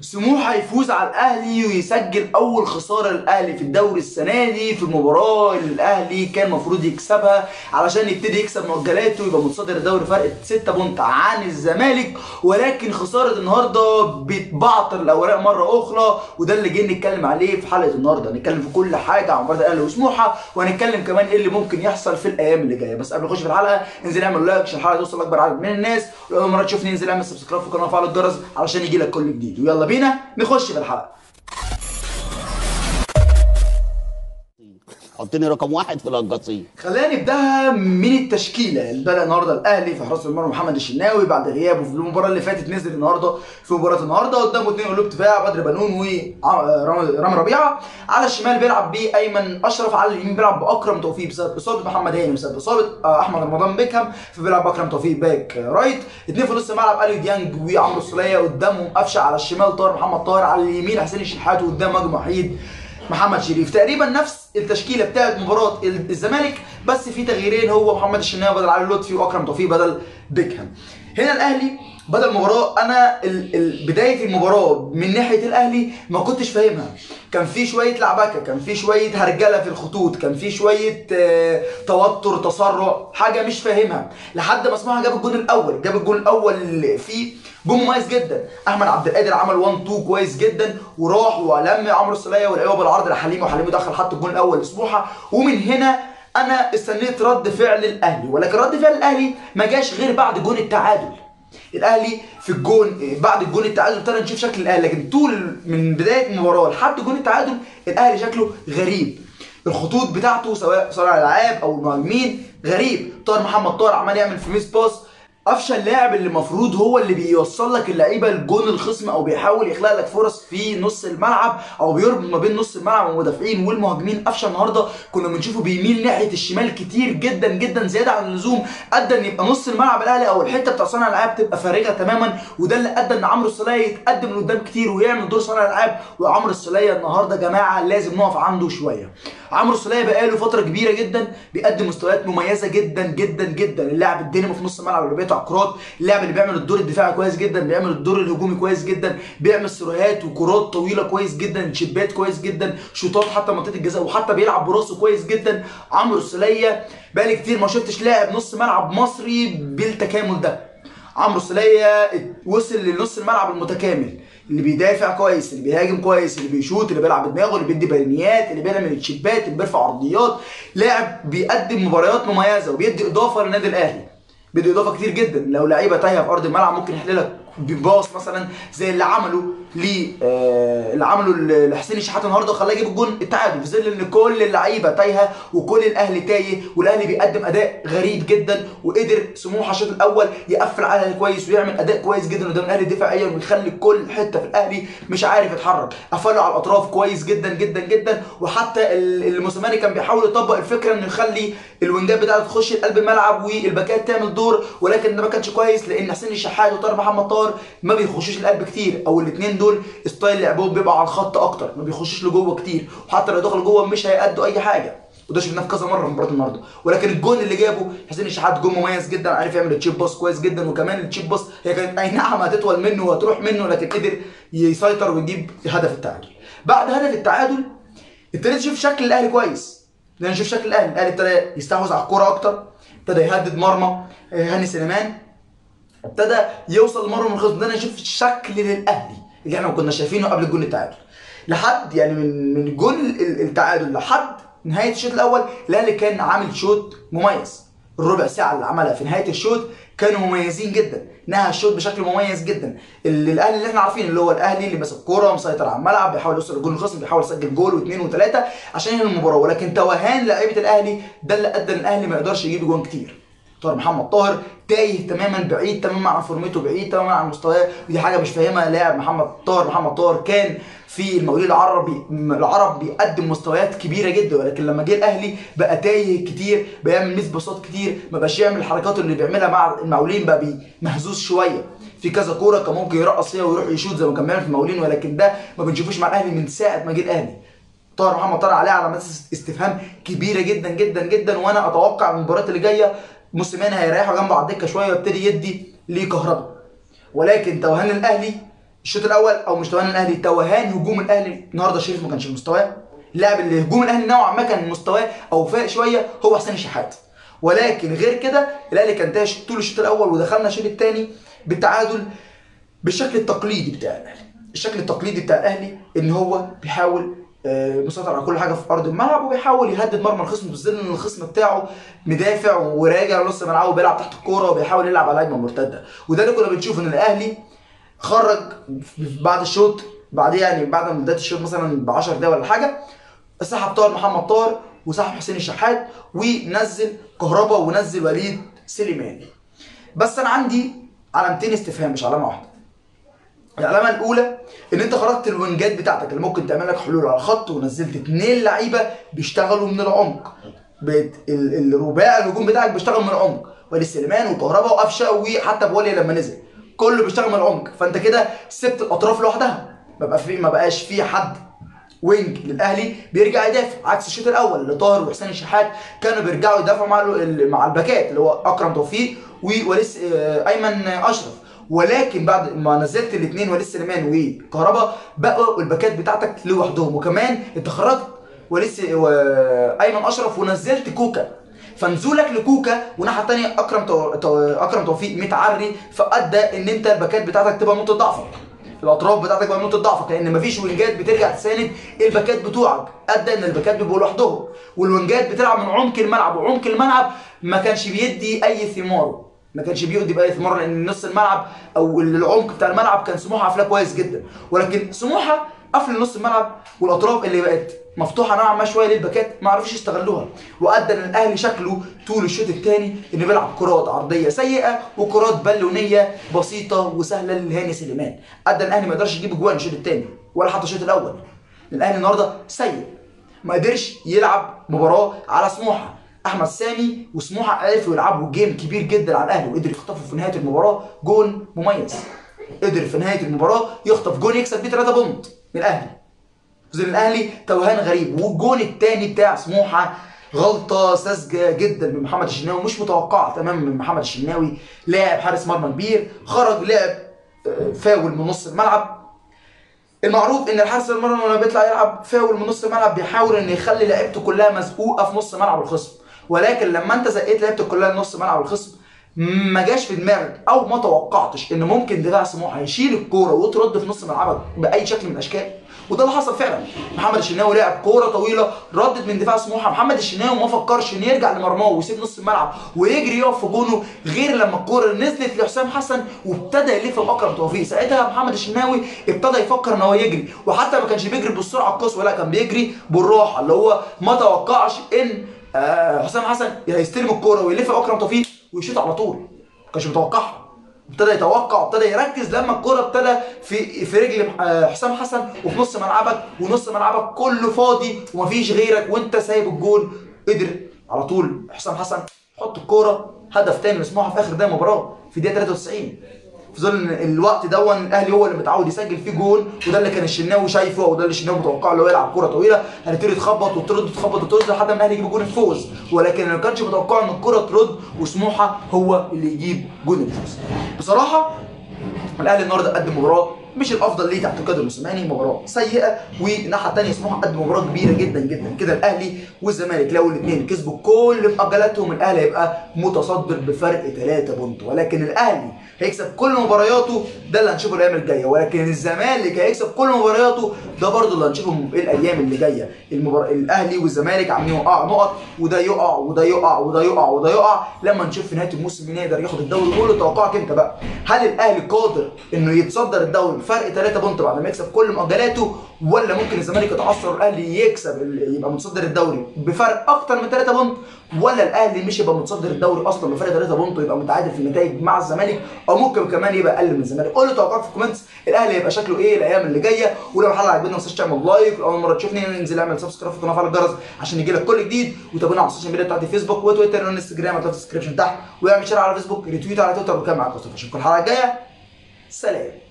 سموحه يفوز على الأهلي ويسجل أول خسارة للأهلي في الدوري السنة دي في المباراة اللي الأهلي كان المفروض يكسبها علشان يبتدي يكسب مؤجلاته ويبقى متصدر الدوري فرق 6 بونت عن الزمالك. ولكن خسارة النهارده بتبعطر الاوراق مرة أخرى وده اللي جايين نتكلم عليه في حلقة النهارده. هنتكلم في كل حاجة عن مباراه الأهلي وسموحة وهنتكلم كمان إيه اللي ممكن يحصل في الأيام اللي جاية. بس قبل ما نخش في الحلقة انزل اعمل لايك عشان الحلقة توصل لاكبر عدد من الناس. ولو مرة تشوفني انزل اعمل subscribe في القناة وفعل الجرس علشان يجي لك كل جديد. ويلا بينا نخش في الحلقة. حطني رقم واحد في القصيم خلينا نبداها من التشكيلة. اللي بدا النهارده الأهلي في حراسة المرمى محمد الشناوي بعد غيابه في المباراة اللي فاتت نزل النهارده في مباراة النهارده قدامه اثنين قلوب دفاع بدر بنون ورامي ربيعة. على الشمال بيلعب بأيمن أشرف على اليمين بيلعب بأكرم توفيق بسبب إصابة محمد هاني وبسبب إصابة آه، أحمد رمضان بيكهام. فبيلعب بأكرم توفيق back right. اثنين في نص الملعب أليو ديانج وعمرو السوليه قدامهم قفشة على الشمال طاهر محمد طاهر على اليمين حسين الشحات وقدام مهاجم وحيد محمد شريف. تقريبا نفس التشكيلة بتاعت مباراة الزمالك بس في تغييرين هو محمد الشناوي بدل علي لطفي وأكرم توفيق بدل بيكهام. هنا الأهلي بدل المباراه أنا بداية المباراة من ناحية الأهلي ما كنتش فاهمها. كان في شوية لعبكة كان في شوية هرجلة في الخطوط كان في شوية آه توتر تسرع حاجة مش فاهمها. لحد ما اسمعها جاب الجون الأول جاب الجون الأول فيه جون مميز جدا. أحمد عبد القادر عمل 1 2 كويس جدا وراح ولم عمرو السوليه ولعبه بالعرض لحليم وحليم دخل حط الجون الأول لسموحه ومن هنا أنا استنيت رد فعل الأهلي ولكن رد فعل الأهلي ما جاش غير بعد جون التعادل. الاهلي في الجون بعد الجون التعادل ابتدى نشوف شكل الاهلي لكن طول من بداية المباراه لحد جون التعادل الاهلي شكله غريب. الخطوط بتاعته سواء صانع الألعاب أو المهاجمين غريب. طاهر محمد طاهر عمال يعمل في miss pass قفشه اللاعب اللي المفروض هو اللي بيوصل لك اللعيبة لجون الخصم أو بيحاول يخلق لك فرص في نص الملعب أو بيربط ما بين نص الملعب والمدافعين والمهاجمين. قفشه النهارده كنا بنشوفه بيميل ناحية الشمال كتير جدا جدا زيادة عن اللزوم أدى إن يبقى نص الملعب الأهلي أو الحتة بتاع صانع الألعاب تبقى فارغه تماما وده اللي أدى إن عمرو السولية يتقدم من قدام كتير ويعمل دور صانع الألعاب. وعمرو السولية النهارده يا جماعة لازم نقف عنده شوية. عمرو السولية بقاله فترة كبيرة جدا بيقدم مستويات مميزة جدا جدا جدا. اللاعب الدينامو في نص الملعب اللي بيقطع كرات اللاعب اللي بيعمل الدور الدفاعي كويس جدا بيعمل الدور الهجومي كويس جدا بيعمل سيروهات وكرات طويلة كويس جدا تشيبات كويس جدا شوطات حتى منطقة الجزاء وحتى بيلعب براسه كويس جدا. عمرو السوليه بقالي كتير ما شفتش لاعب نص ملعب مصري بالتكامل ده. عمرو السوليه وصل لنص الملعب المتكامل اللي بيدافع كويس اللي بيهاجم كويس اللي بيشوط اللي بيلعب بدماغه اللي بيدي بلنيات اللي بيعمل التشيبات اللي بيرفع عرضيات. لاعب بيقدم مباريات مميزة وبيدي إضافة للنادي الأهلي. بيدي إضافة كتير جدا. لو لعيبة تايهة في أرض الملعب ممكن يحل لك بباص مثلا زي اللي عمله ل آه اللي عمله لحسين الشحات النهارده خلاه يجيب الجون التعادل. في ظل إن كل اللعيبة تايهة وكل الأهلي تايه والأهلي بيقدم أداء غريب جدا وقدر سموحه الشوط الأول يقفل على الأهلي كويس ويعمل أداء كويس جدا قدام الأهلي دفاعيا ويخلي كل حتة في الأهلي مش عارف يتحرك. قفلوا على الأطراف كويس جدا جدا جدا وحتى الموسيماني كان بيحاول يطبق الفكرة إنه يخلي ال wingات بتاعته تخش قلب الملعب وال backات تعمل دور ولكن ده ما كانش كويس لأن حسين الشحات وطاهر محمد طاهر ما بيخشوش القلب كتير. أو الاثنين دول style لعبهم بيبقى على الخط أكتر ما بيخشوش لجوه كتير. وحتى لو دخلوا جوه مش هيأدوا أي حاجة. وده شفناه في كذا مرة في مباراة النهارده. ولكن الجون اللي جابه حسين الشحات جون مميز جدا عارف يعمل ال chip pass كويس جدا. وكمان ال chip pass هي كانت أي نعم هتطول منه وهتروح منه لكن قدر يسيطر ويجيب هدف التعادل. بعد هدف التعادل ابتديت أشوف شكل الأهلي كويس. ابتدينا نشوف شكل الأهلي. الأهلي ابتدى يستحوذ على الكورة أكتر ابتدى يهدد مرمى هاني سليمان. ابتدى يوصل لمرمى من الخصم ابتدينا نشوف شكل للأهلي اللي إحنا ما كنا شايفينه قبل الجون التعادل. لحد يعني من من جون التعادل لحد نهاية الشوط الأول الأهلي كان عامل شوط مميز. الربع ساعة اللي عملها في نهاية الشوط كانوا مميزين جدا نهى الشوط بشكل مميز جدا. اللي الأهلي اللي إحنا عارفينه اللي هو الأهلي اللي ماسك كورة مسيطر على الملعب بيحاول يوصل لجول الخصم بيحاول يسجل جول واثنين وثلاثة عشان ينهي المباراة. ولكن توهان لعيبة الأهلي ده اللي أدى إن الأهلي ما يقدرش يجيب جون كتير. طاهر محمد طاهر تايه تماما بعيد تماما عن فورمته بعيد تماما عن مستواه. ودي حاجة مش فاهمها لاعب محمد طاهر. محمد طاهر كان في المقاولين العربي العرب بيقدم مستويات كبيرة جدا ولكن لما جه الأهلي بقى تايه كتير بيعمل ميس باصات كتير ما بقاش يعمل الحركات اللي بيعملها مع المقاولين بقى مهزوز شوية. في كذا كورة كان ممكن يرقص فيها ويروح يشوط زي ما كان بيعمل في المقاولين ولكن ده ما بنشوفوش مع الأهلي من ساعة ما جه الأهلي. طاهر محمد طاهر عليه علامات استفهام كبيرة جدا جدا جدا وأنا أتوقع المباريات اللي جاية موسيماني هيريحه جنبه على الدكة شوية ويبتدي يدي ليه كهرباء. ولكن توهان الأهلي الشوط الأول أو مش توهان الأهلي توهان هجوم الأهلي. النهارده شريف ما كانش مستواه اللي هجوم الأهلي نوعا ما كان مستواه أو فاق شوية هو حسين الشحات. ولكن غير كده الأهلي كان تاش طول الشوط الأول ودخلنا الشوط الثاني بالتعادل بالشكل التقليدي بتاع الأهلي. الشكل التقليدي بتاع الأهلي إن هو بيحاول مسيطر على كل حاجة في أرض الملعب وبيحاول يهدد مرمى الخصم بالذات إن الخصم بتاعه مدافع وراجع نص ملعبه وبيلعب تحت الكورة وبيحاول يلعب على هجمة مرتدة. وده اللي كنا بنشوف إن الأهلي خرج بعد الشوط بعديها يعني بعد ما بدايه الشوط مثلا ب 10 دقايق ولا حاجة سحب طاهر محمد طاهر وسحب حسين الشحات ونزل كهربا ونزل وليد سليماني. بس أنا عندي علامتين استفهام مش علامة واحدة. العلامه الأولى إن أنت خرجت الوينجات بتاعتك اللي ممكن تعمل لك حلول على الخط ونزلت اتنين لعيبة بيشتغلوا من العمق. الرباعي الهجوم بتاعك بيشتغل من العمق. وليد سليمان وكهربا وقفشة وحتى بولي لما نزل. كله بيشتغل من العمق. فأنت كده سبت الأطراف لوحدها. ما بقى في ما بقاش في حد. وينج للأهلي بيرجع يدافع. عكس الشوط الأول اللي طاهر وحسين الشحات كانوا بيرجعوا يدافعوا مع مع ال backات اللي هو أكرم توفيق ووليس آه، أيمن أشرف. ولكن بعد ما نزلت الاثنين وليد سليمان وكهربا بقوا ال backات بتاعتك لوحدهم. وكمان انت خرجت وليس وايمن اشرف ونزلت كوكا. فنزولك لكوكا والناحية الثانية أكرم تو... أكرم توفيق متعري فأدى إن أنت ال backات بتاعتك تبقى نقطة ضعفك. الأطراف بتاعتك بقى نقطة ضعفك لأن مفيش wingات بترجع تساند الباكات بتوعك. أدى إن الباكات بيبقوا لوحدهم والوينجات بتلعب من عمق الملعب وعمق الملعب ما كانش بيدي أي ثمار. ما كانش بيؤدي بأي ثمار لأن نص الملعب أو العمق بتاع الملعب كان سموحة قافلاه كويس جدا. ولكن سموحة قفل نص الملعب والأطراف اللي بقت مفتوحة نوعا ما شوية للباكات ما عرفوش يستغلوها. وأدى ان الاهلي شكله طول الشوط الثاني إنه بيلعب كرات عرضية سيئة وكرات بالونية بسيطة وسهلة لهاني سليمان. أدى الأهلي ما يقدرش يجيب اجوان الشوط الثاني ولا حتى الشوط الأول. الأهلي النهارده سيء ما قدرش يلعب مباراة على سموحة. أحمد سامي وسموحة عرفوا يلعبوا game كبير جدا على الأهلي وقدر يخطفوا في نهاية المباراة جون مميز. قدر في نهاية المباراة يخطف جون يكسب بيه 3 point من الأهلي. فوز الأهلي توهان غريب. والجون الثاني بتاع سموحة غلطة ساذجة جدا من محمد الشناوي مش متوقعة تماما من محمد الشناوي. لاعب حارس مرمى كبير خرج لعب آه، فاول من نص الملعب. المعروف إن الحارس المرمى لما بيطلع يلعب فاول من نص الملعب بيحاول ان يخلي لعيبته كلها مزقوقة في نص ملعب الخصم. ولكن لما انت زقيت لعيبتك كلها لنص ملعب الخصم ما جاش في دماغك أو ما توقعتش ان ممكن دفاع سموحه يشيل الكورة وترد في نص ملعبك بأي شكل من الأشكال؟ وده اللي حصل فعلا. محمد الشناوي لعب كورة طويلة ردت من دفاع سموحة. محمد الشناوي ما فكرش ان يرجع لمرماه ويسيب نص الملعب ويجري يقف في جونه غير لما الكورة نزلت لحسام حسن وابتدى يلف باكرم توفيق. ساعتها محمد الشناوي ابتدى يفكر إن هو يجري وحتى ما كانش بيجري بالسرعة القصوى لا كان بيجري بالراحة اللي هو ما توقعش إن حسام حسن. هيستلم الكورة ويلف أكرم توفيق ويشوط على طول. ما كانش متوقعها. ابتدى يتوقع وابتدى يركز لما الكرة ابتدى في في رجل آه، حسام حسن وفي نص ملعبك ونص ملعبك كله فاضي ومفيش غيرك وانت سايب الجول قدر على طول. حسام حسن حط الكورة هدف تاني لسموحه في آخر دقيقه المباراه في دقيقه 93 في ظل الوقت دون الأهلي هو اللي متعود يسجل فيه جول وده اللي كان الشناوي شايفه وده اللي الشناوي متوقعه اللي هو يلعب كورة طويلة هتبتدي تخبط وترد تخبط وترد لحد ما الأهلي يجيب جول الفوز. ولكن ما كانش متوقع إن الكورة ترد وسموحة هو اللي يجيب جول الفوز. بصراحة الأهلي النهارده قدم مباراة مش الأفضل ليه تحت قياده الموسيماني مباراة سيئة والناحيه الثانية سموحه قدم مباراة كبيرة جدا جدا كده. الأهلي والزمالك لو الاثنين كسبوا كل مؤجلاتهم الأهلي هيبقى متصدر بفرق 3 بونت. ولكن الأهلي هيكسب كل مبارياته ده اللي هنشوفه الأيام الجاية. ولكن الزمالك هيكسب كل مبارياته ده برضه اللي هنشوفه الأيام اللي جاية. المبار... الأهلي والزمالك عاملين يوقعوا نقط وده يقع وده يقع وده يقع وده يقع. لما نشوف في نهاية الموسم مين يقدر ياخد الدوري قول توقعك انت بقى. هل الأهلي قادر إنه يتصدر الدوري؟ بفرق 3 بونت بعد ما يكسب كل مؤجلاته ولا ممكن الزمالك يتعثر والأهلي يكسب يبقى متصدر الدوري بفرق أكتر من 3 بونت ولا الأهلي مش يبقى متصدر الدوري أصلا بفرق 3 point ويبقى متعادل في النتائج مع الزمالك أو ممكن كمان يبقى أقل من الزمالك. قول لي توقعك في ال comments الأهلي هيبقى شكله إيه الأيام اللي جاية؟ ولو الحلقة عجبتنا ما تنساش تعمل like أول مرة تشوفني انزل اعمل subscribe في القناه وفعل الجرس عشان يجيلك كل جديد وتابعونا على ال social media بتاعتي فيسبوك وتويتر وإنستجرام هتلاقي في ال description تحت واعمل share على فيسبوك retweet على تويتر وكمان معاك أشوفكم الحلقة الجاية. سلام.